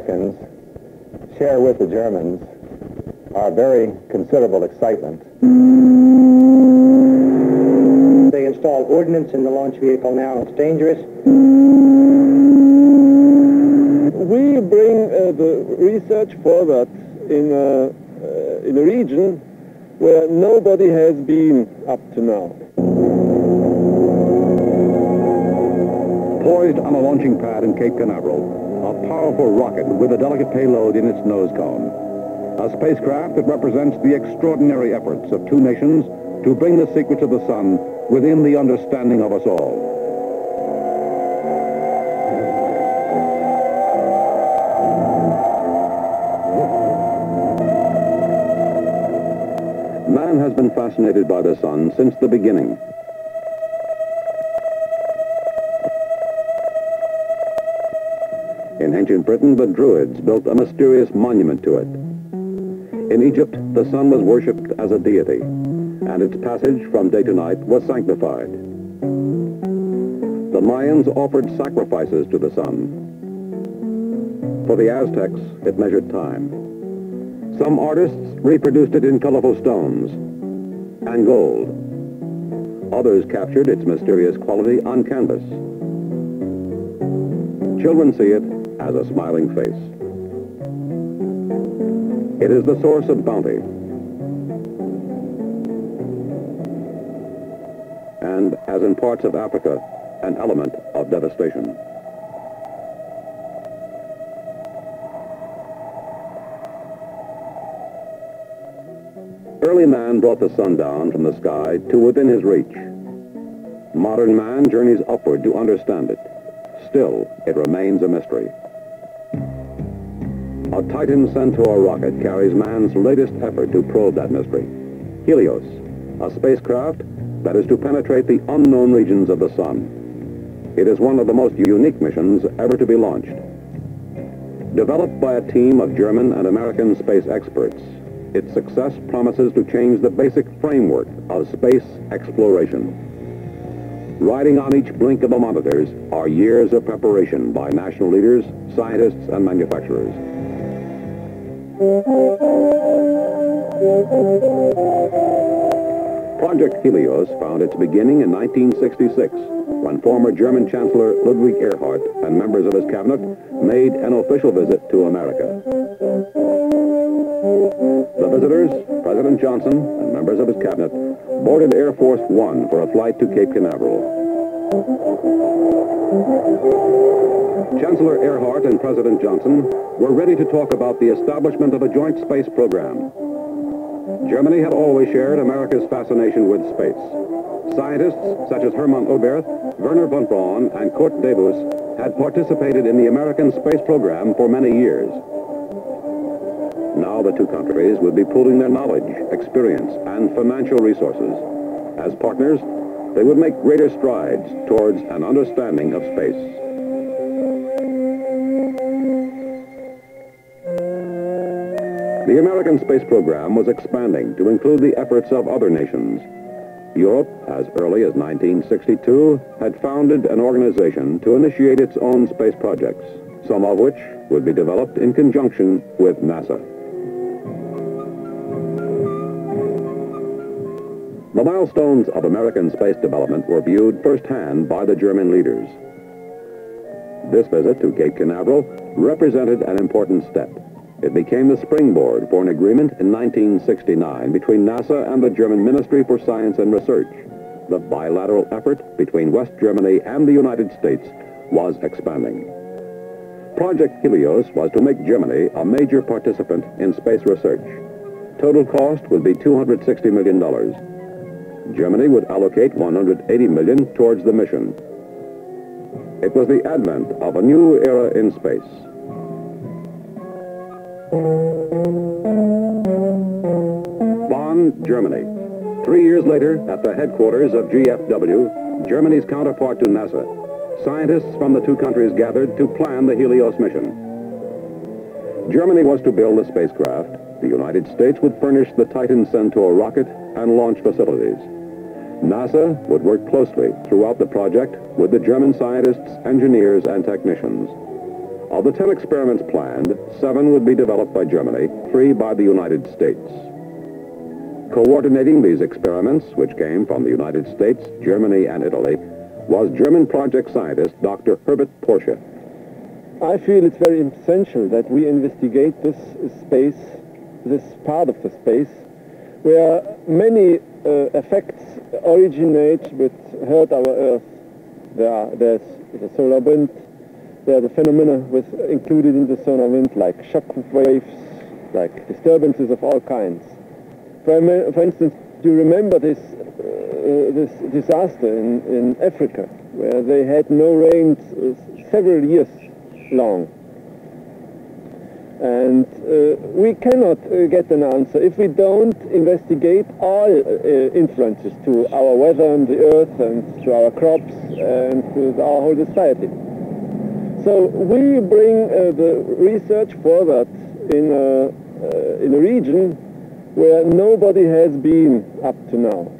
Americans share with the Germans are very considerable excitement. They installed ordnance in the launch vehicle now. It's dangerous. We bring uh, the research forward in a, uh, in a region where nobody has been up to now. Poised on a launching pad in Cape Canaveral, a powerful rocket with a delicate payload in its nose cone. A spacecraft that represents the extraordinary efforts of two nations to bring the secrets of the sun within the understanding of us all. Man has been fascinated by the sun since the beginning. In ancient Britain, the Druids built a mysterious monument to it. In Egypt, the sun was worshipped as a deity, and its passage from day to night was sanctified. The Mayans offered sacrifices to the sun. For the Aztecs, it measured time. Some artists reproduced it in colorful stones and gold. Others captured its mysterious quality on canvas. Children see it as a smiling face. It is the source of bounty. And, as in parts of Africa, an element of devastation. Early man brought the sun down from the sky to within his reach. Modern man journeys upward to understand it. Still, it remains a mystery. A Titan Centaur rocket carries man's latest effort to probe that mystery. Helios, a spacecraft that is to penetrate the unknown regions of the sun. It is one of the most unique missions ever to be launched. Developed by a team of German and American space experts, its success promises to change the basic framework of space exploration. Riding on each blink of the monitors are years of preparation by national leaders, scientists, and manufacturers. Project Helios found its beginning in 1966 when former German Chancellor Ludwig Erhard and members of his cabinet made an official visit to America. The visitors, President Johnson and members of his cabinet, boarded Air Force One for a flight to Cape Canaveral. Chancellor Erhard and President Johnson were ready to talk about the establishment of a joint space program. Germany had always shared America's fascination with space. Scientists such as Hermann Oberth, Wernher von Braun, and Kurt Debus had participated in the American space program for many years. Now the two countries would be pooling their knowledge, experience, and financial resources. As partners, they would make greater strides towards an understanding of space. The American space program was expanding to include the efforts of other nations. Europe, as early as 1962, had founded an organization to initiate its own space projects, some of which would be developed in conjunction with NASA. The milestones of American space development were viewed firsthand by the German leaders. This visit to Cape Canaveral represented an important step. It became the springboard for an agreement in 1969 between NASA and the German Ministry for Science and Research. The bilateral effort between West Germany and the United States was expanding. Project Helios was to make Germany a major participant in space research. Total cost would be $260 million. Germany would allocate 180 million towards the mission. It was the advent of a new era in space. Bonn, Germany. Three years later, at the headquarters of GFW, Germany's counterpart to NASA, scientists from the two countries gathered to plan the Helios mission. Germany was to build a spacecraft. The United States would furnish the Titan Centaur rocket and launch facilities. NASA would work closely throughout the project with the German scientists, engineers, and technicians. Of the 10 experiments planned, seven would be developed by Germany, three by the United States. Coordinating these experiments, which came from the United States, Germany, and Italy, was German project scientist Dr. Herbert Porsche. I feel it's very essential that we investigate this space, this part of the space, where many uh, effects originate which hurt our Earth. There are, there's the solar wind, there are the phenomena with, included in the solar wind, like shock waves, like disturbances of all kinds. For, for instance, do you remember this, uh, this disaster in, in Africa, where they had no rain uh, several years long? And uh, we cannot uh, get an answer if we don't investigate all uh, influences to our weather and the earth and to our crops and to our whole society. So we bring uh, the research forward in a, uh, in a region where nobody has been up to now.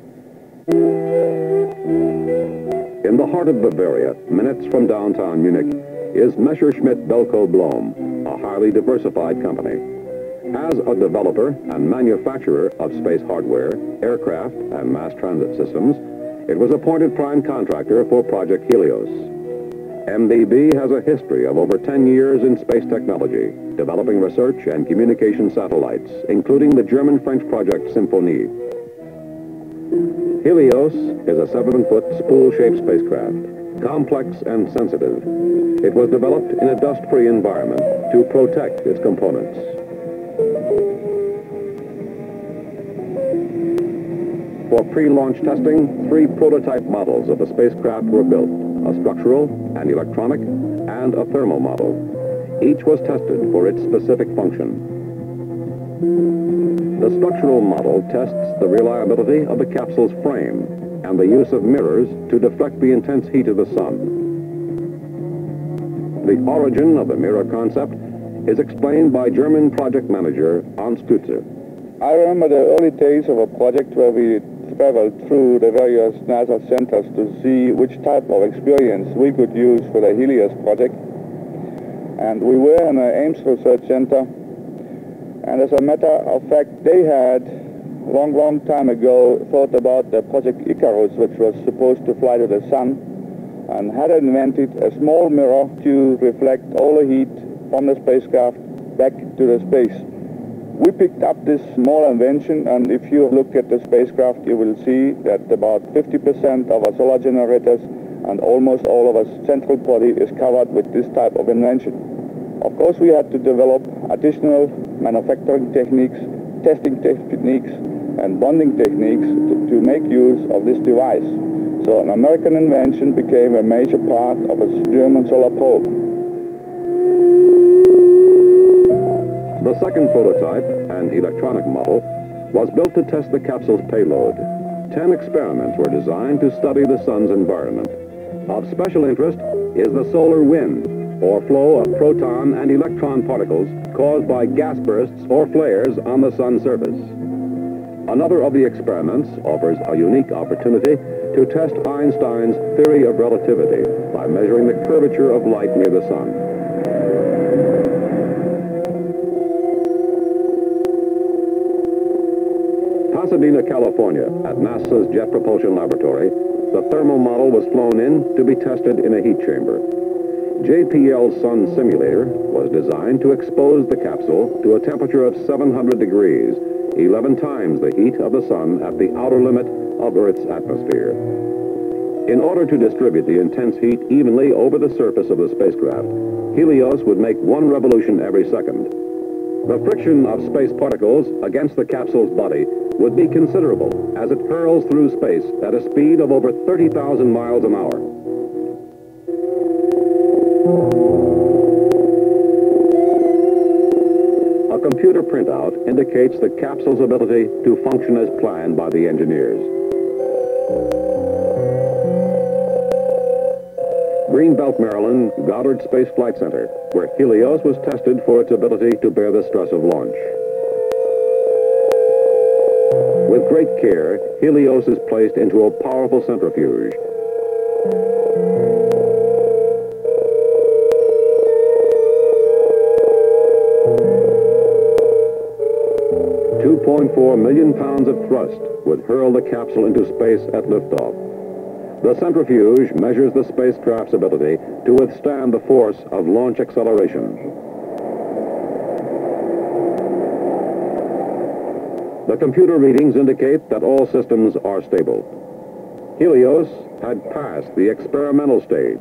In the heart of Bavaria, minutes from downtown Munich, is Messerschmitt Bölkow Blohm, a highly diversified company. As a developer and manufacturer of space hardware, aircraft, and mass transit systems, it was appointed prime contractor for Project Helios. MBB has a history of over 10 years in space technology, developing research and communication satellites, including the German-French project Symphonie. Helios is a 7-foot spool-shaped spacecraft, complex and sensitive. It was developed in a dust-free environment to protect its components. For pre-launch testing, three prototype models of the spacecraft were built, a structural, an electronic, and a thermal model. Each was tested for its specific function. The structural model tests the reliability of the capsule's frame and the use of mirrors to deflect the intense heat of the sun. The origin of the mirror concept is explained by German project manager Hans Kutzer. I remember the early days of a project where we traveled through the various NASA centers to see which type of experience we could use for the Helios project. And we were in the Ames Research Center, and as a matter of fact, they had long, long time ago thought about the Project Icarus, which was supposed to fly to the sun, and had invented a small mirror to reflect all the heat from the spacecraft back to the space. We picked up this small invention, and if you look at the spacecraft, you will see that about 50% of our solar generators and almost all of our central body is covered with this type of invention. Of course, we had to develop additional manufacturing techniques, testing techniques, and bonding techniques to, to make use of this device. So an American invention became a major part of a German solar probe. The second prototype, an electronic model, was built to test the capsule's payload. Ten experiments were designed to study the sun's environment. Of special interest is the solar wind, or flow of proton and electron particles caused by gas bursts or flares on the sun's surface. Another of the experiments offers a unique opportunity to test Einstein's theory of relativity by measuring the curvature of light near the sun. Pasadena, California, at NASA's Jet Propulsion Laboratory, the thermal model was flown in to be tested in a heat chamber. JPL Sun Simulator was designed to expose the capsule to a temperature of 700 degrees, 11 times the heat of the sun at the outer limit of Earth's atmosphere. In order to distribute the intense heat evenly over the surface of the spacecraft, Helios would make one revolution every second. The friction of space particles against the capsule's body would be considerable as it hurls through space at a speed of over 30,000 miles an hour. A computer printout indicates the capsule's ability to function as planned by the engineers. Greenbelt, Maryland, Goddard Space Flight Center, where Helios was tested for its ability to bear the stress of launch. With great care, Helios is placed into a powerful centrifuge. 2.4 million pounds of thrust would hurl the capsule into space at liftoff. The centrifuge measures the spacecraft's ability to withstand the force of launch acceleration. The computer readings indicate that all systems are stable. Helios had passed the experimental stage.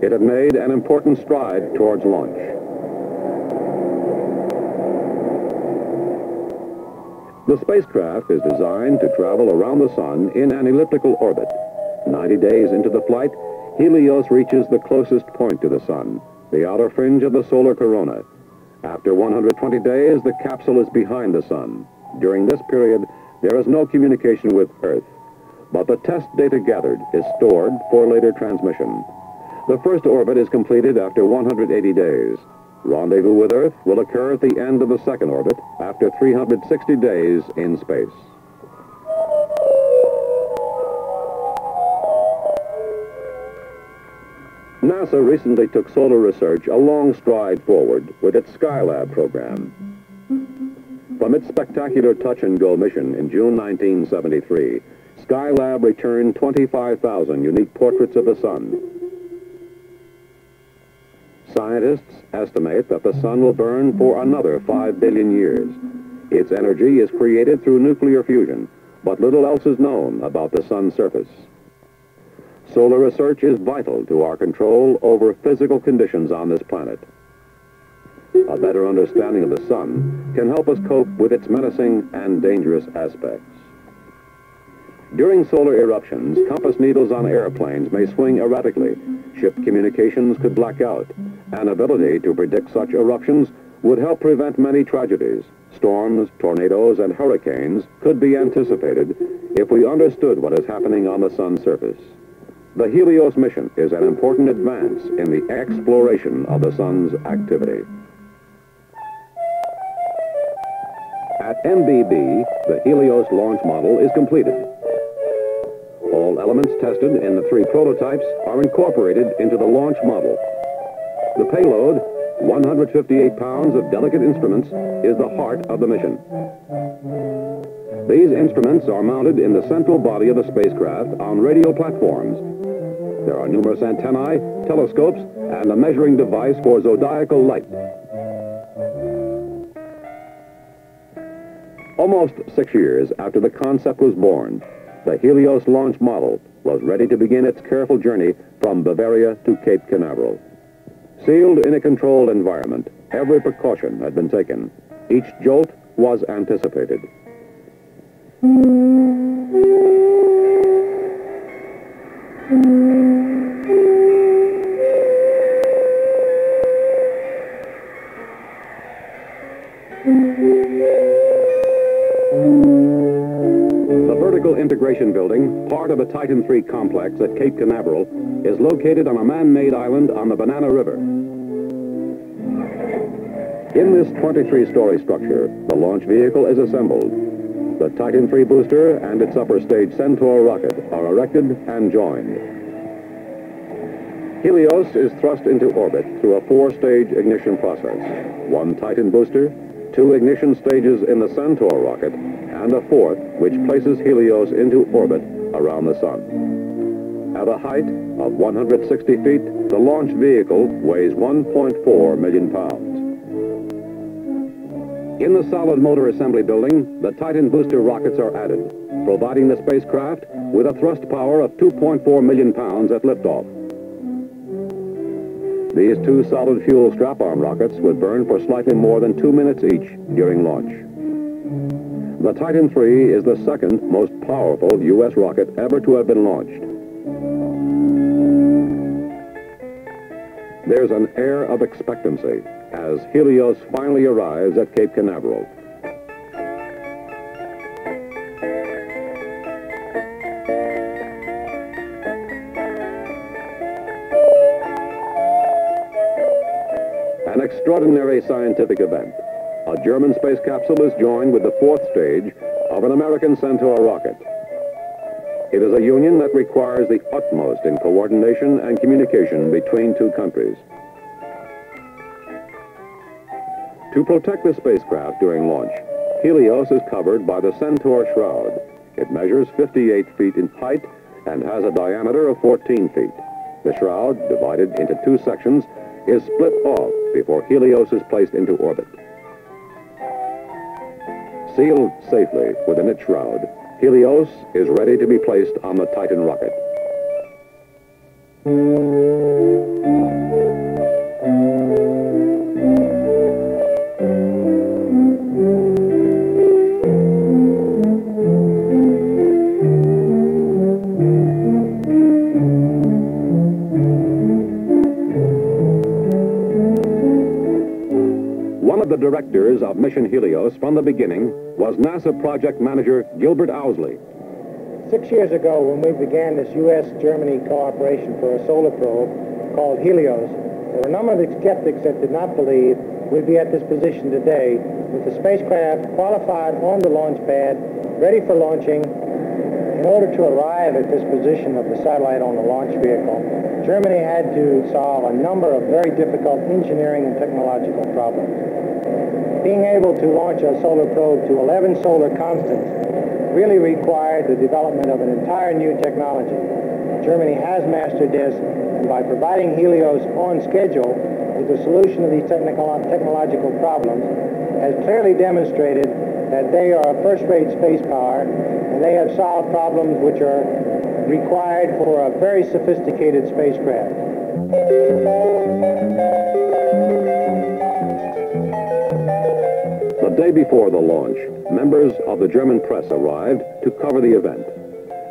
It had made an important stride towards launch. The spacecraft is designed to travel around the sun in an elliptical orbit. 90 days into the flight, Helios reaches the closest point to the sun, the outer fringe of the solar corona. After 120 days, the capsule is behind the sun. During this period, there is no communication with Earth, but the test data gathered is stored for later transmission. The first orbit is completed after 180 days. Rendezvous with Earth will occur at the end of the second orbit after 360 days in space. NASA recently took solar research a long stride forward with its Skylab program. From its spectacular touch-and-go mission in June 1973, Skylab returned 25,000 unique portraits of the sun, Scientists estimate that the sun will burn for another 5 billion years. Its energy is created through nuclear fusion, but little else is known about the sun's surface. Solar research is vital to our control over physical conditions on this planet. A better understanding of the sun can help us cope with its menacing and dangerous aspects. During solar eruptions, compass needles on airplanes may swing erratically. Ship communications could black out. An ability to predict such eruptions would help prevent many tragedies. Storms, tornadoes, and hurricanes could be anticipated if we understood what is happening on the sun's surface. The Helios mission is an important advance in the exploration of the sun's activity. At MBB, the Helios launch model is completed. All elements tested in the three prototypes are incorporated into the launch model. The payload, 158 pounds of delicate instruments, is the heart of the mission. These instruments are mounted in the central body of the spacecraft on radio platforms. There are numerous antennae, telescopes, and a measuring device for zodiacal light. Almost six years after the concept was born, the Helios launch model was ready to begin its careful journey from Bavaria to Cape Canaveral. Sealed in a controlled environment, every precaution had been taken. Each jolt was anticipated. Mm-hmm. Integration Building, part of the Titan III complex at Cape Canaveral, is located on a man-made island on the Banana River. In this 23-story structure, the launch vehicle is assembled. The Titan III booster and its upper stage Centaur rocket are erected and joined. Helios is thrust into orbit through a four-stage ignition process. One Titan booster, two ignition stages in the Centaur rocket, and a fourth which places Helios into orbit around the Sun. At a height of 160 feet, the launch vehicle weighs 1.4 million pounds. In the solid motor assembly building, the Titan booster rockets are added, providing the spacecraft with a thrust power of 2.4 million pounds at liftoff. These two solid fuel strap-on rockets would burn for slightly more than two minutes each during launch. The Titan III is the second most powerful U.S. rocket ever to have been launched. There's an air of expectancy as Helios finally arrives at Cape Canaveral. Extraordinary scientific event. A German space capsule is joined with the fourth stage of an American Centaur rocket. It is a union that requires the utmost in coordination and communication between two countries. To protect the spacecraft during launch, Helios is covered by the Centaur shroud. It measures 58 feet in height and has a diameter of 14 feet. The shroud, divided into two sections, is split off before Helios is placed into orbit. Sealed safely within its shroud, Helios is ready to be placed on the Titan rocket. The directors of Mission Helios from the beginning was NASA project manager Gilbert Ousley. Six years ago, when we began this U.S.-Germany cooperation for a solar probe called Helios, there were a number of skeptics that did not believe we'd be at this position today with the spacecraft qualified on the launch pad, ready for launching. In order to arrive at this position of the satellite on the launch vehicle, Germany had to solve a number of very difficult engineering and technological problems. Being able to launch a solar probe to 11 solar constants really required the development of an entire new technology. Germany has mastered this, and by providing Helios on schedule with the solution of these technical, technological problems, has clearly demonstrated that they are a first-rate space power, and they have solved problems which are required for a very sophisticated spacecraft. Day before the launch, members of the German press arrived to cover the event.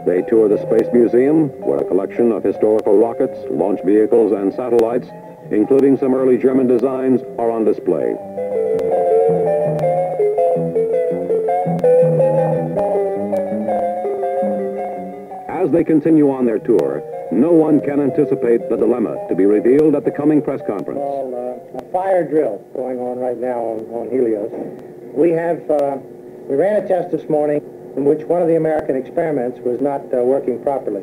They tour the Space Museum, where a collection of historical rockets, launch vehicles, and satellites, including some early German designs, are on display. As they continue on their tour, no one can anticipate the dilemma to be revealed at the coming press conference. called uh, a fire drill going on right now on, on Helios. We have, uh, we ran a test this morning in which one of the American experiments was not uh, working properly.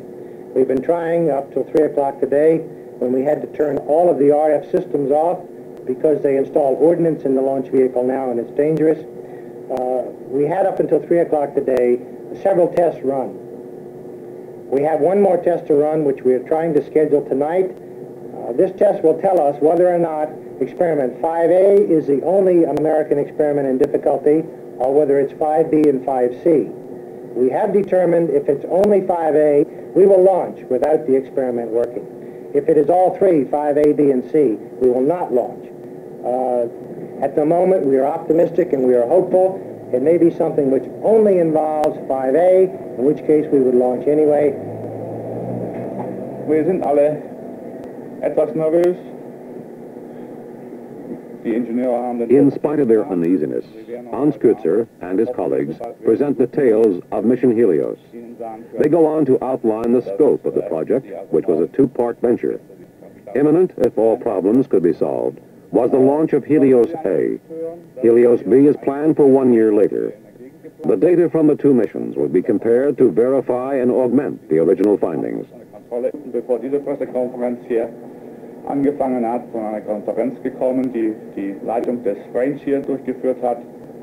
We've been trying up till 3 o'clock today when we had to turn all of the RF systems off because they installed ordnance in the launch vehicle now and it's dangerous. Uh, we had up until 3 o'clock today several tests run. We have one more test to run, which we are trying to schedule tonight. Uh, this test will tell us whether or not experiment 5A is the only American experiment in difficulty, or whether it's 5B and 5C. We have determined if it's only 5A, we will launch without the experiment working. If it is all three, 5A, B, and C, we will not launch. Uh, at the moment, we are optimistic and we are hopeful. It may be something which only involves 5A, in which case we would launch anyway. Wir sind alle etwas nervös. In spite of their uneasiness, Hans Kutzer and his colleagues present the tales of Mission Helios. They go on to outline the scope of the project, which was a two-part venture. Imminent, if all problems could be solved, was the launch of Helios A. Helios B is planned for one year later. The data from the two missions would be compared to verify and augment the original findings. Angefangen hat, von einer Konferenz gekommen, die die Leitung des hier durchgeführt hat.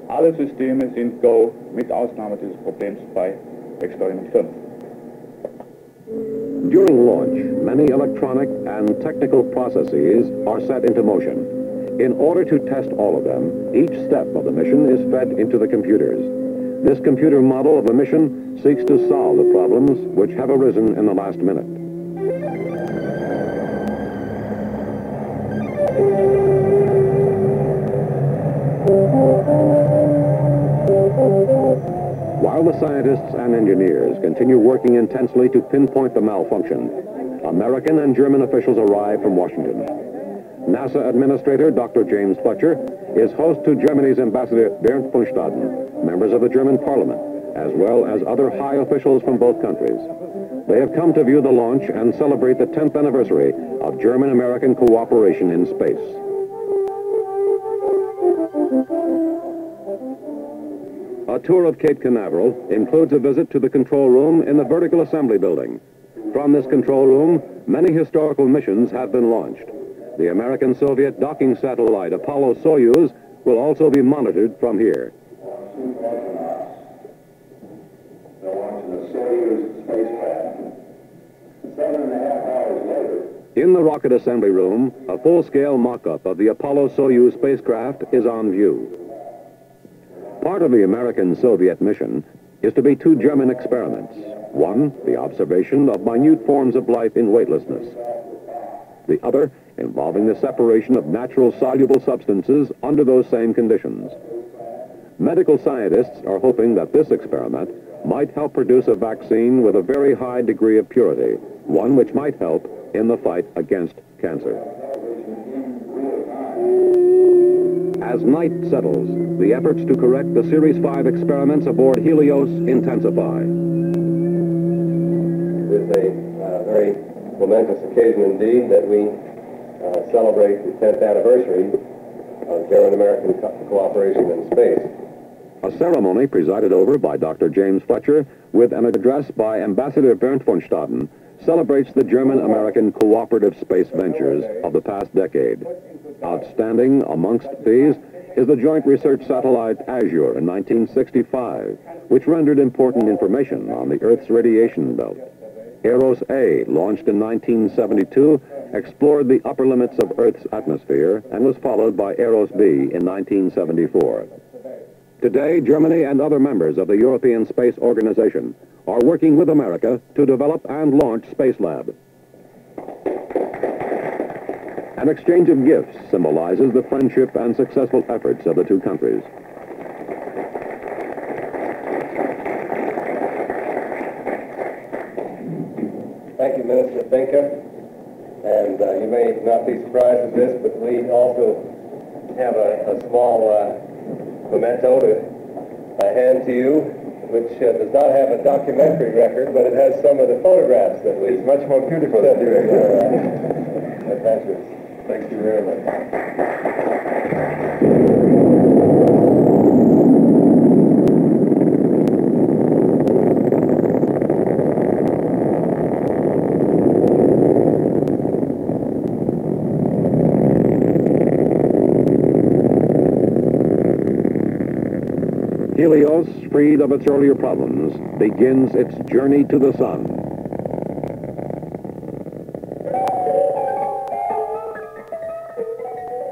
Alle Systeme sind Go, mit Ausnahme dieses Problems bei Experiment 5. During launch, many electronic and technical processes are set into motion. In order to test all of them, each step of the mission is fed into the computers. This computer model of the mission seeks to solve the problems which have arisen in the last minute. While the scientists and engineers continue working intensely to pinpoint the malfunction, American and German officials arrive from Washington. NASA Administrator Dr. James Fletcher is host to Germany's Ambassador Berndt von Staden, members of the German Parliament, as well as other high officials from both countries. They have come to view the launch and celebrate the 10th anniversary of German-American cooperation in space. A tour of Cape Canaveral includes a visit to the control room in the Vertical Assembly Building. From this control room, many historical missions have been launched. The American-Soviet docking satellite Apollo-Soyuz will also be monitored from here. two astronauts. They're launching the In the rocket assembly room, a full-scale mock-up of the Apollo-Soyuz spacecraft is on view. Part of the American-Soviet mission is to be two German experiments. One, the observation of minute forms of life in weightlessness. The other, involving the separation of natural soluble substances under those same conditions. Medical scientists are hoping that this experiment might help produce a vaccine with a very high degree of purity, one which might help in the fight against cancer. As night settles, the efforts to correct the Series 5 experiments aboard Helios intensify. It is a uh, very momentous occasion indeed that we uh, celebrate the 10th anniversary of German-American co- cooperation in space. A ceremony presided over by Dr. James Fletcher with an address by Ambassador Berndt von Staden celebrates the German-American cooperative space ventures of the past decade. Outstanding amongst these is the joint research satellite Azur in 1965, which rendered important information on the Earth's radiation belt. Aeros A, launched in 1972, explored the upper limits of Earth's atmosphere and was followed by Aeros B in 1974. Today, Germany and other members of the European Space Organization are working with America to develop and launch Space Lab. An exchange of gifts symbolizes the friendship and successful efforts of the two countries. Thank you, Minister Finke. And uh, you may not be surprised at this, but we also have a, a small uh, memento to uh, hand to you, which uh, does not have a documentary record, but it has some of the photographs that we... It's much more beautiful than our uh, adventures. Thank you very much. Helios, freed of its earlier problems, begins its journey to the sun.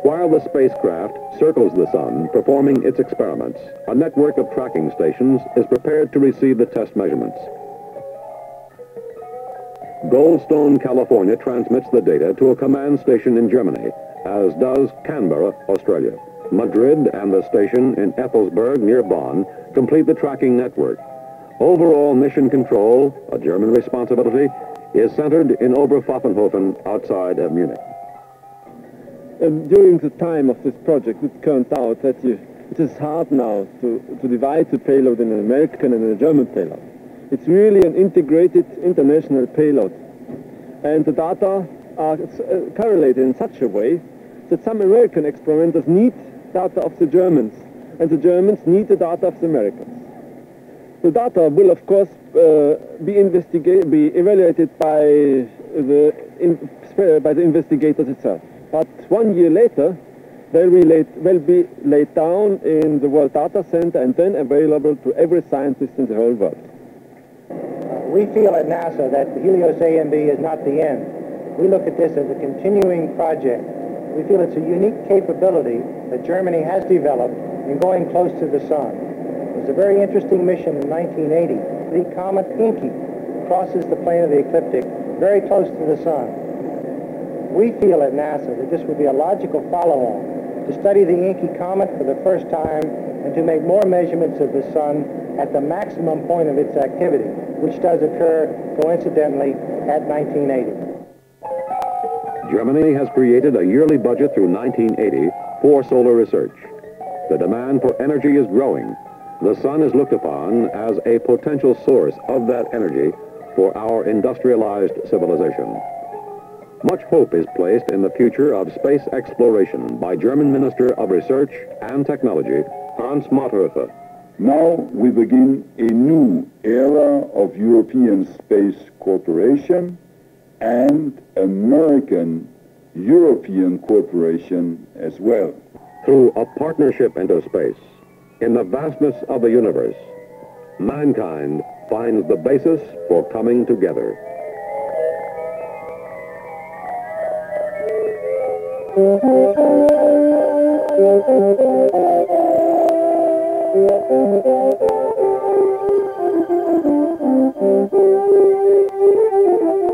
While the spacecraft circles the sun, performing its experiments, a network of tracking stations is prepared to receive the test measurements. Goldstone, California transmits the data to a command station in Germany, as does Canberra, Australia. Madrid and the station in Effelsberg near Bonn complete the tracking network. Overall mission control, a German responsibility, is centered in Oberpfaffenhofen outside of Munich. Um, during the time of this project, it turns out that you, it is hard now to, to divide the payload in an American and a German payload. It's really an integrated international payload. And the data are uh, correlated in such a way that some American experimenters need data of the Germans, and the Germans need the data of the Americans. The data will, of course, uh, be, investiga- be evaluated by the, in, by the investigators itself. But one year later, laid, will be laid down in the World Data Center and then available to every scientist in the whole world. We feel at NASA that Helios A and B is not the end. We look at this as a continuing project. We feel it's a unique capability that Germany has developed in going close to the sun. It was a very interesting mission in 1980. The comet Encke crosses the plane of the ecliptic very close to the sun. We feel at NASA that this would be a logical follow-on to study the Encke comet for the first time and to make more measurements of the sun at the maximum point of its activity, which does occur, coincidentally, at 1980. Germany has created a yearly budget through 1980 for solar research. The demand for energy is growing. The sun is looked upon as a potential source of that energy for our industrialized civilization. Much hope is placed in the future of space exploration by German Minister of Research and Technology, Hans Matthöfer. Now we begin a new era of European space cooperation and American European cooperation as well. Through a partnership into space, in the vastness of the universe, mankind finds the basis for coming together.